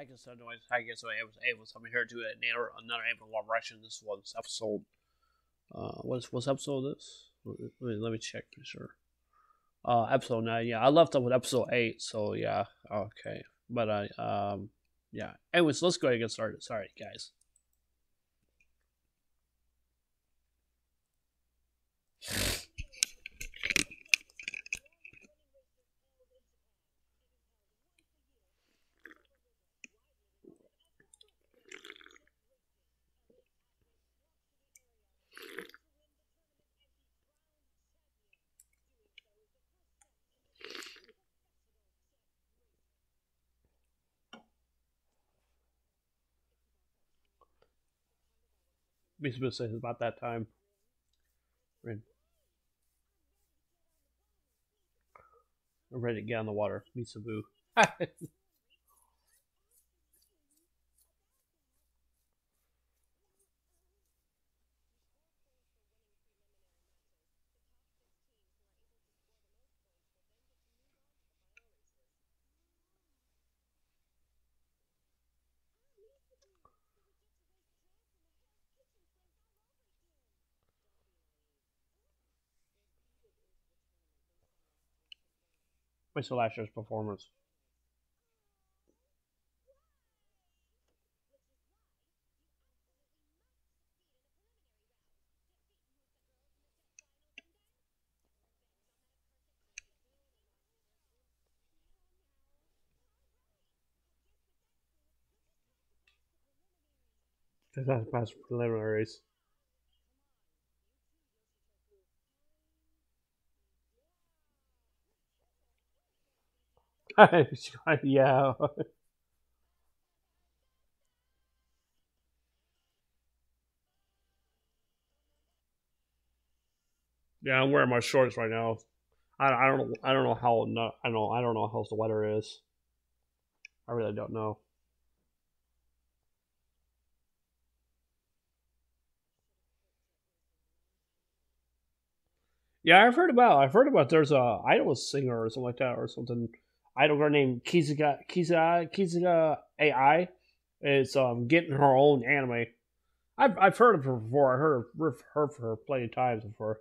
Hi, guess I know. I guess I was able to come here to another another episode of Russian. This was episode. Uh, what's what's episode this? Let me, let me check for sure. Uh, episode nine. Yeah, I left up with episode eight. So yeah, okay. But I um, yeah. Anyways, let's go ahead and get started. Sorry, guys. Be specific about that time. Ready to get on the water. What's last year's performance? That's past preliminaries. yeah. yeah, I'm wearing my shorts right now. I, I don't know I don't know how no, I don't I don't know how the weather is. I really don't know. Yeah, I've heard about I've heard about there's a idol singer or something like that or something idol girl named Kizuna Kizuna Kizuna AI is um, getting her own anime. I've I've heard of her before. I heard of her for her plenty of times before.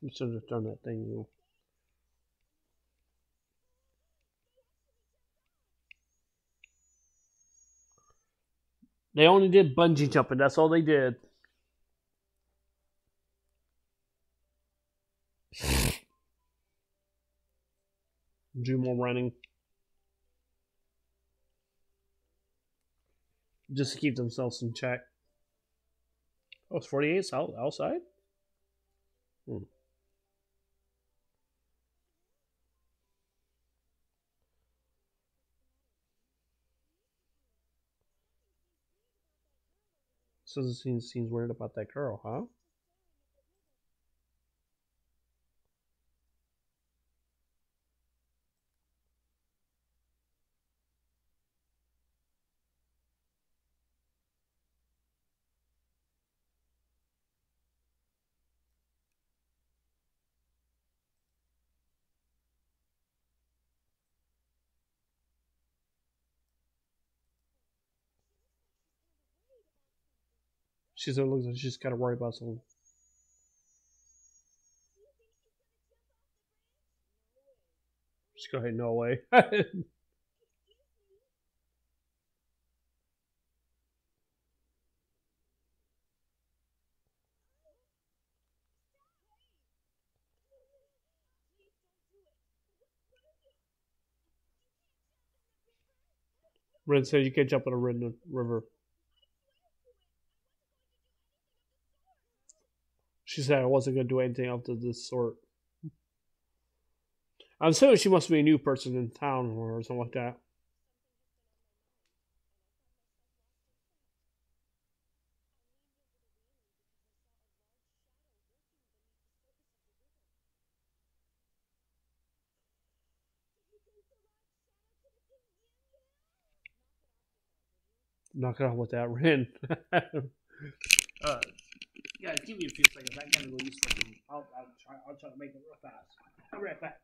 You should have done that thing, They only did bungee jumping. That's all they did. Do more running. Just to keep themselves in check. Oh, it's 48 out, outside? Hmm. So it seems, seems worried about that girl, huh? She's it looks like she's got to worry about something. Just go ahead, no way. Ren said you can't jump in a river. She said I wasn't going to do anything of this sort. I'm assuming she must be a new person in town or something like that. knock it off with that Ren. uh, yeah, give me a few seconds. I gotta go use something. I'll, I'll try. I'll try to make it real fast. I'll be right back.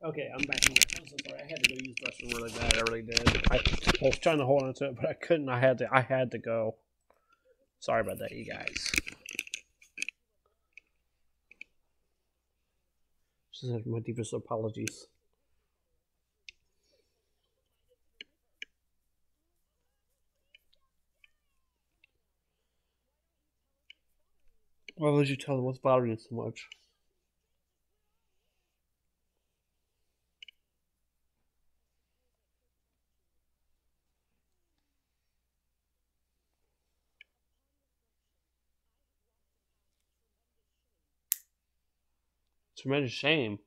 Okay, I'm back. I'm so sorry. I had to go use the restroom really bad. I really did. I, I was trying to hold on to it, but I couldn't. I had to. I had to go. Sorry about that, you guys. Just my deepest apologies. Why would you tell them what's bothering you so much? tremendous shame.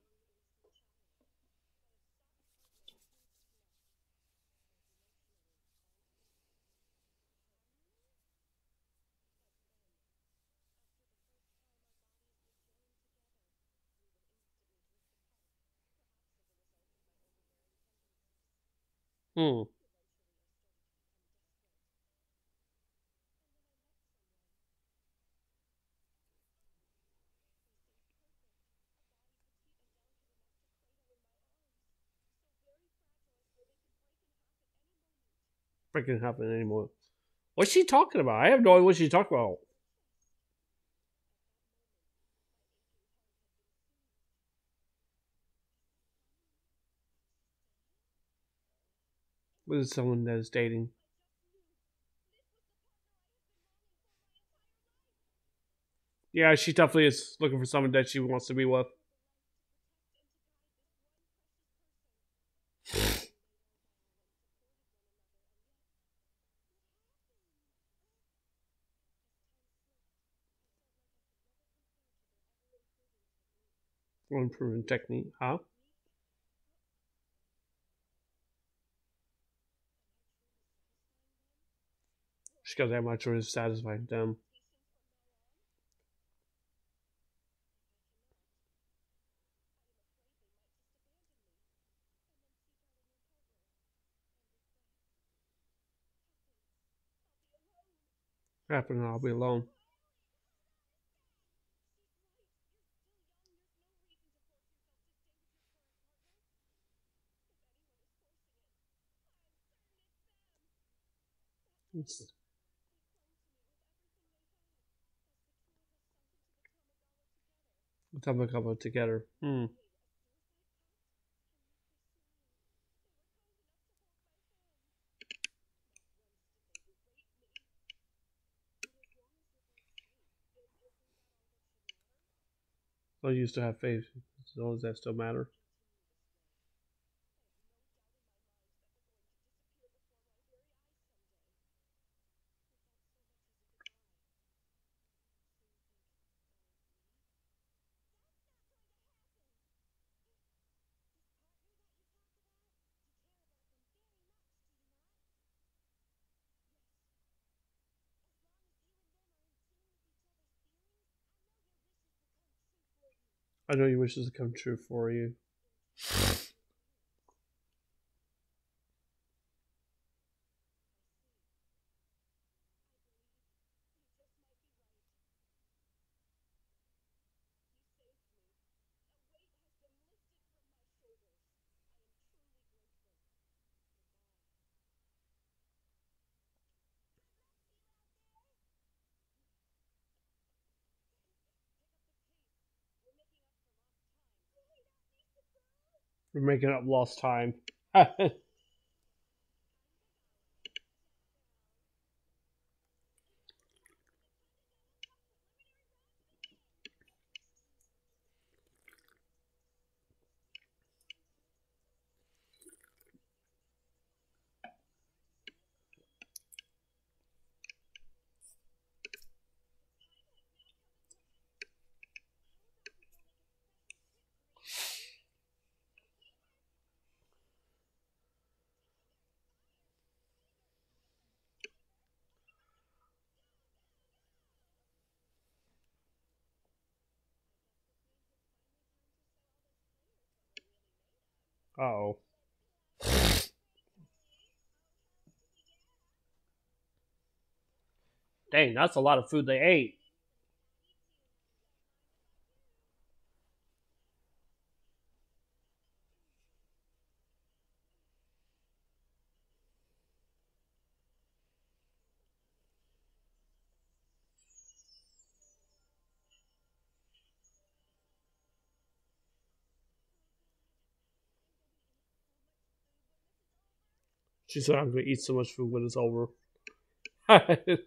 Hmm. Freaking happen anymore. What's she talking about? I have no idea what she's talking about. With someone that is dating. Yeah, she definitely is looking for someone that she wants to be with. Improving technique, huh? She got that much to satisfy them. Happen, I'll be alone. It's Let's have a couple together. Hmm. I used to have faith. As long as that still matter. I know your wishes will come true for you. We're making up lost time. oh. Dang, that's a lot of food they ate. She said, I'm going to eat so much food when it's over.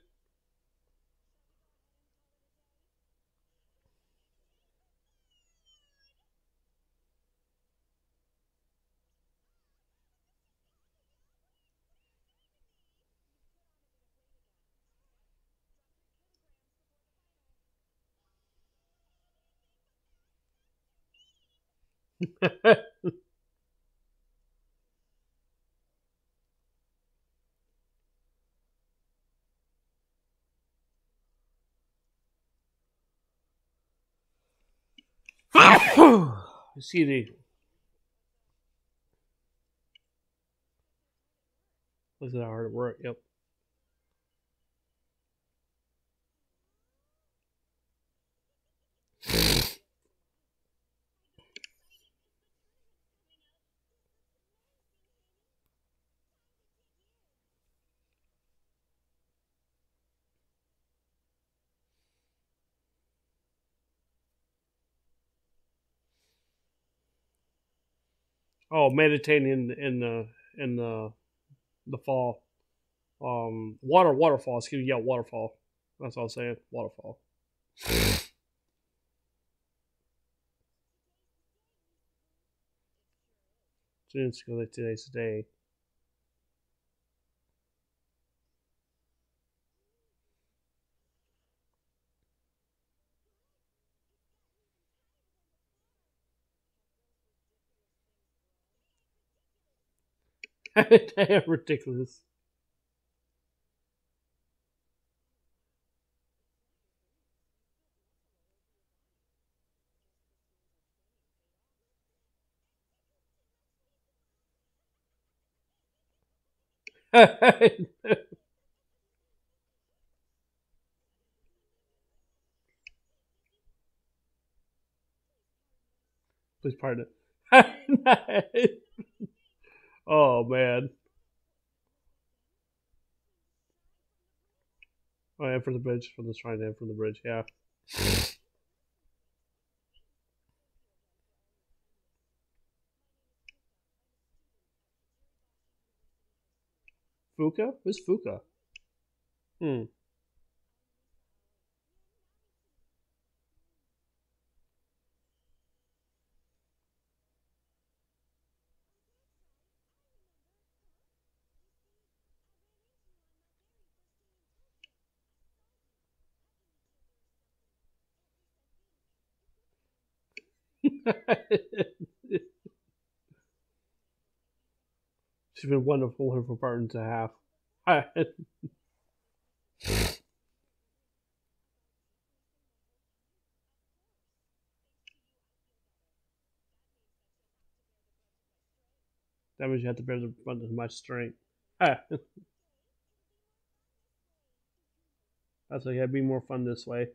see the Look it hard it worked. Yep. Oh, meditating in the in the the fall. Um, water waterfall. Excuse me. Yeah, waterfall. That's all I'm saying. Waterfall. Students go like today's day. Damn ridiculous. Please pardon it. Oh man. Oh, yeah, for the bridge, from the shrine and from the bridge, yeah. Fuka? Who's Fuka? Hmm. She's been wonderful, wonderful partner to have. that means you have to bear the brunt of my strength. That's like it'd be more fun this way.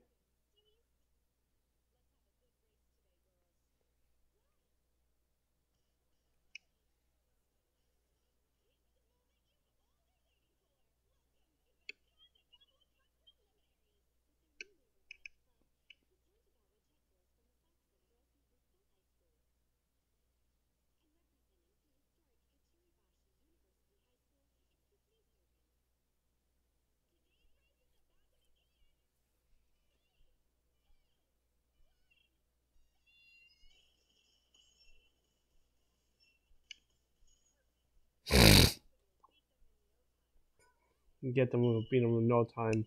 Get them, beat them in no time.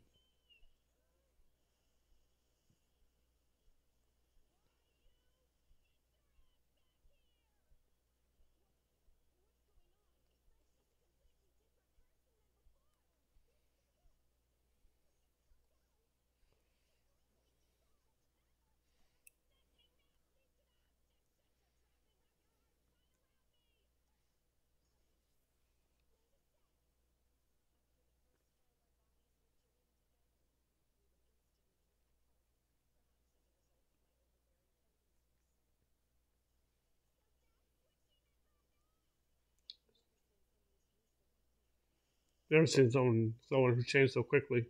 Never seen someone someone who changed so quickly.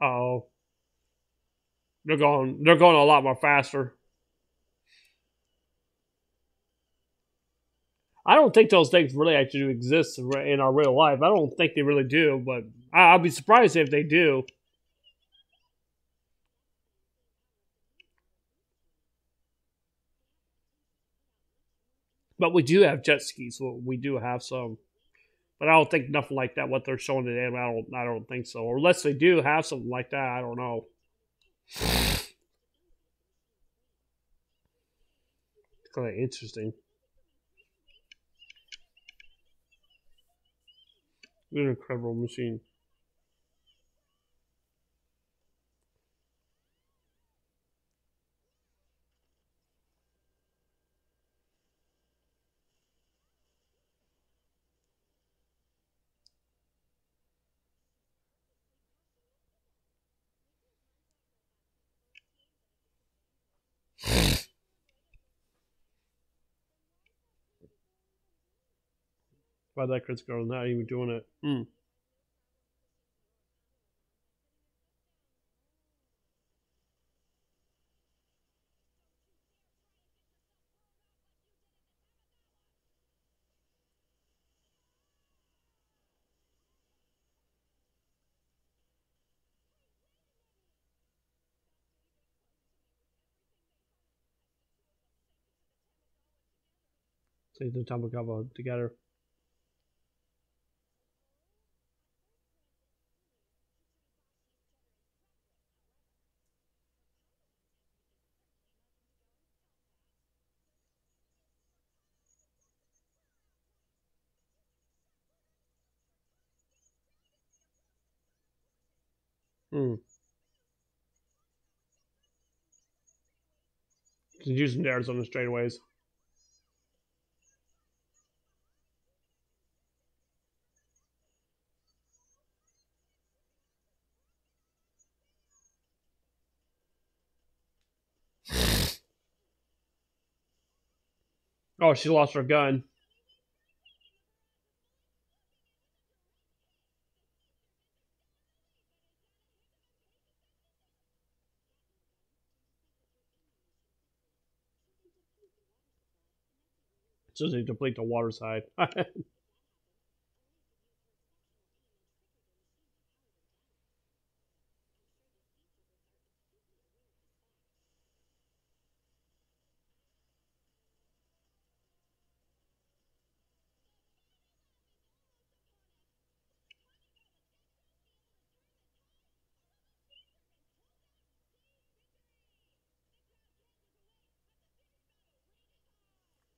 Oh, they're going. They're going a lot more faster. I don't think those things really actually exist in our real life. I don't think they really do, but I'll be surprised if they do. But we do have jet skis. So we do have some, but I don't think nothing like that. What they're showing today, I don't. I don't think so. Or unless they do have something like that, I don't know. It's kind of interesting. Incredible machine. Why that Chris girl not even doing it? Hmm. Take the Tamagawa together. Hmm. He's using the Arizona straightaways. Oh, she lost her gun. Just need to deplete the water side.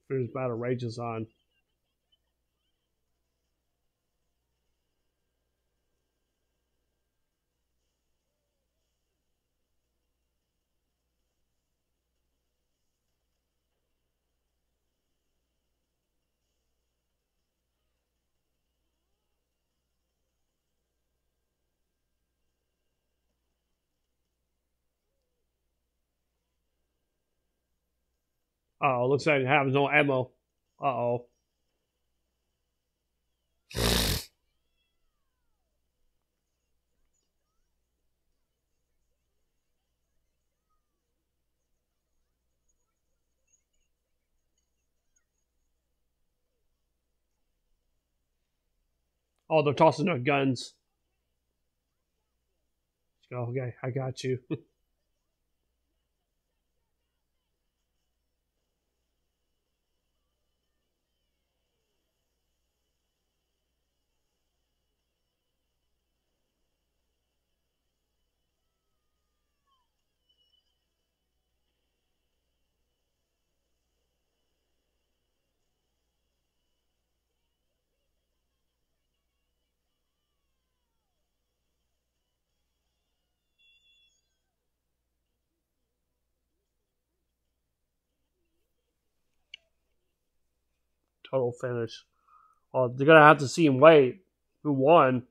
Fierce battle rages on. Oh, looks like it has no ammo. Uh oh. Oh, they're tossing their guns. Okay, I got you. total finish. Oh, they're gonna have to see him wait. Who won?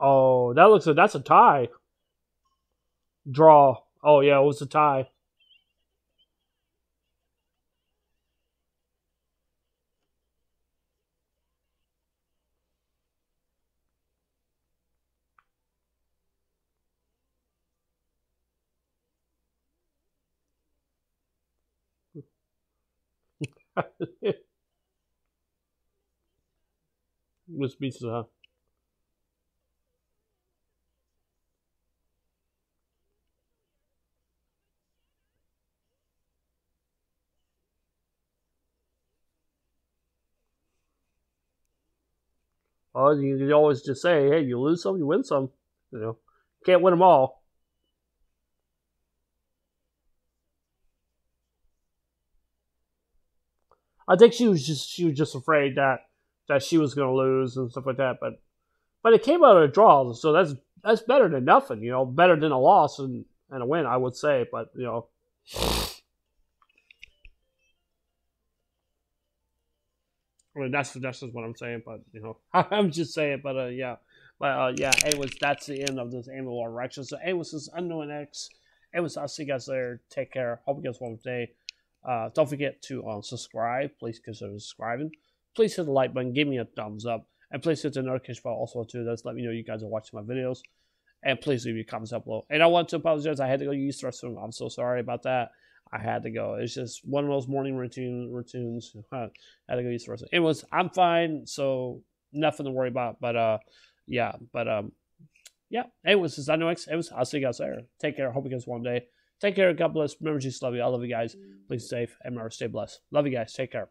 Oh, that looks like that's a tie. Draw. Oh yeah, it was a tie. Miss Pizza Hut. Well, you can always just say, hey, you lose some, you win some. You know, can't win them all. I think she was just she was just afraid that that she was going to lose and stuff like that. But but it came out of a draw, so that's that's better than nothing. You know, better than a loss and and a win, I would say. But you know. I mean, that's that's just what I'm saying, but you know, I'm just saying, but uh, yeah, but uh, yeah. Anyways, that's the end of this annual erection. So, anyways, this is unknown X. Anyways, I'll see you guys there. Take care. Hope you guys have a wonderful day. Uh, don't forget to uh, subscribe. Please consider subscribing. Please hit the like button. Give me a thumbs up. And please hit the notification bell also too. That's let me know you guys are watching my videos. And please leave your comments up below. And I want to apologize. I had to go use the restroom. I'm so sorry about that. I had to go. It's just one of those morning routine routines. I had to go use the restroom. It was I'm fine, so nothing to worry about. But uh, yeah, but um, yeah. Anyways, this is X. Anyways, I'll see you guys there. Take care. Hope you guys one day. Take care. God bless. Remember, Jesus love you. I love you guys. Please safe and remember, stay blessed. Love you guys. Take care.